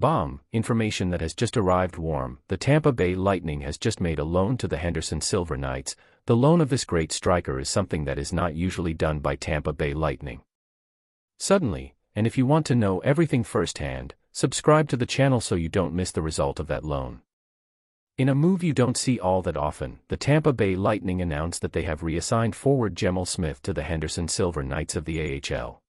Bomb, information that has just arrived warm. The Tampa Bay Lightning has just made a loan to the Henderson Silver Knights. The loan of this great striker is something that is not usually done by Tampa Bay Lightning. Suddenly, and if you want to know everything firsthand, subscribe to the channel so you don't miss the result of that loan. In a move you don't see all that often, the Tampa Bay Lightning announced that they have reassigned forward Gemel Smith to the Henderson Silver Knights of the AHL.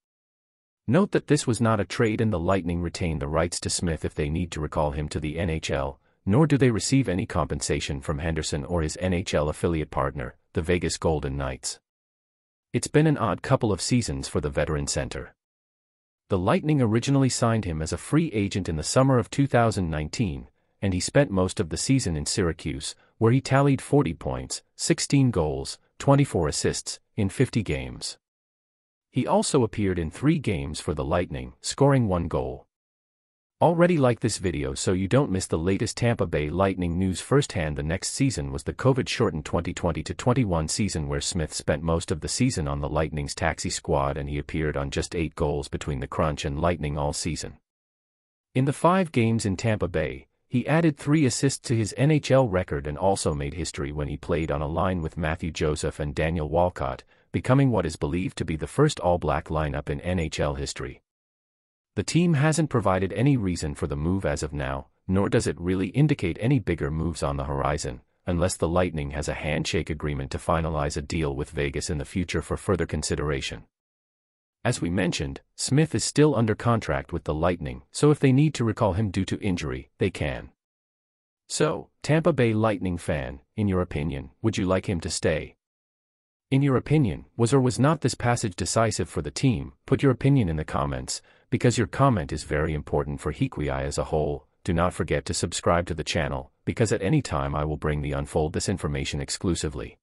Note that this was not a trade and the Lightning retain the rights to Smith if they need to recall him to the NHL, nor do they receive any compensation from Henderson or his NHL affiliate partner, the Vegas Golden Knights. It's been an odd couple of seasons for the veteran center. The Lightning originally signed him as a free agent in the summer of 2019, and he spent most of the season in Syracuse, where he tallied 40 points, 16 goals, 24 assists, in 50 games. He also appeared in three games for the Lightning, scoring one goal. Already like this video so you don't miss the latest Tampa Bay Lightning news firsthand the next season was the COVID-shortened 2020-21 season where Smith spent most of the season on the Lightning's taxi squad and he appeared on just eight goals between the Crunch and Lightning all season. In the five games in Tampa Bay, he added three assists to his NHL record and also made history when he played on a line with Mathieu Joseph and Daniel Walcott, becoming what is believed to be the first all-black lineup in NHL history. The team hasn't provided any reason for the move as of now, nor does it really indicate any bigger moves on the horizon, unless the Lightning has a handshake agreement to finalize a deal with Vegas in the future for further consideration. As we mentioned, Smith is still under contract with the Lightning, so if they need to recall him due to injury, they can. So, Tampa Bay Lightning fan, in your opinion, would you like him to stay? In your opinion, was or was not this passage decisive for the team? Put your opinion in the comments, because your comment is very important for Hiquiai as a whole. Do not forget to subscribe to the channel, because at any time I will bring the unfold this information exclusively.